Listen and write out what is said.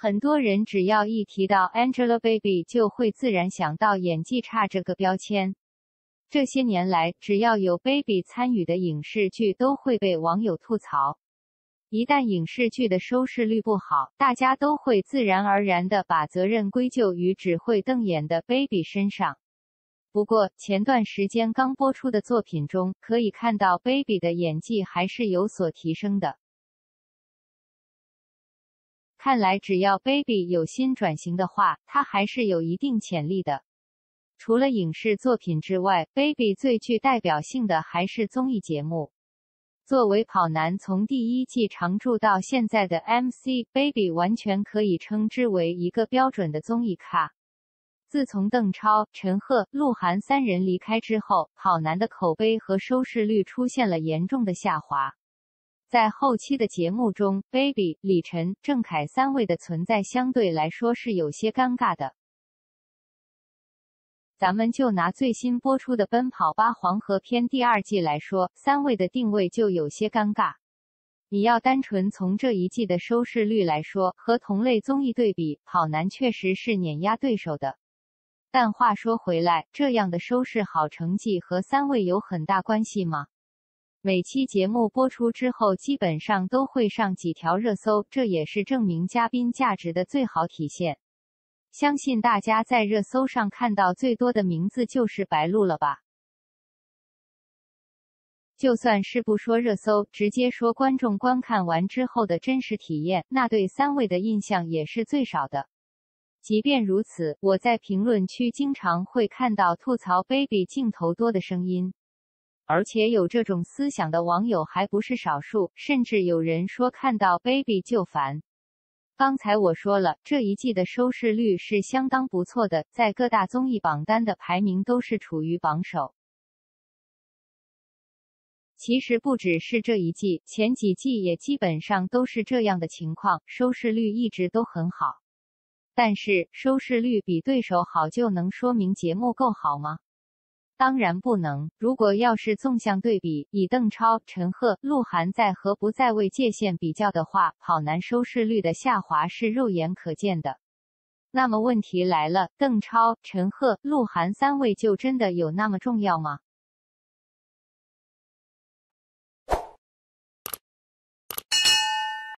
很多人只要一提到 Angelababy，就会自然想到演技差这个标签。这些年来，只要有 Baby 参与的影视剧，都会被网友吐槽。一旦影视剧的收视率不好，大家都会自然而然的把责任归咎于只会瞪眼的 Baby 身上。不过，前段时间刚播出的作品中，可以看到 Baby 的演技还是有所提升的。看来，只要 Baby 有心转型的话，他还是有一定潜力的。除了影视作品之外，Baby 最具代表性的还是综艺节目。作为跑男从第一季常驻到现在的 MC，Baby 完全可以称之为一个标准的综艺咖。自从邓超、陈赫、鹿晗三人离开之后，跑男的口碑和收视率出现了严重的下滑。在后期的节目中，Baby、李晨、郑恺三位的存在相对来说是有些尴尬的。咱们就拿最新播出的《奔跑吧黄河篇》第二季来说，三位的定位就有些尴尬。你要单纯从这一季的收视率来说，和同类综艺对比，跑男确实是碾压对手的。但话说回来，这样的收视好成绩和三位有很大关系吗？每期节目播出之后，基本上都会上几条热搜，这也是证明嘉宾价值的最好体现。相信大家在热搜上看到最多的名字就是白鹿了吧？就算是不说热搜，直接说观众观看完之后的真实体验，那对三位的印象也是最少的。即便如此，我在评论区经常会看到吐槽 baby 镜头多的声音，而且有这种思想的网友还不是少数，甚至有人说看到 baby 就烦。刚才我说了，这一季的收视率是相当不错的，在各大综艺榜单的排名都是处于榜首。其实不只是这一季，前几季也基本上都是这样的情况，收视率一直都很好。但是收视率比对手好，就能说明节目够好吗？当然不能。如果要是纵向对比，以邓超、陈赫、鹿晗在和不在位界限比较的话，跑男收视率的下滑是肉眼可见的。那么问题来了，邓超、陈赫、鹿晗三位就真的有那么重要吗？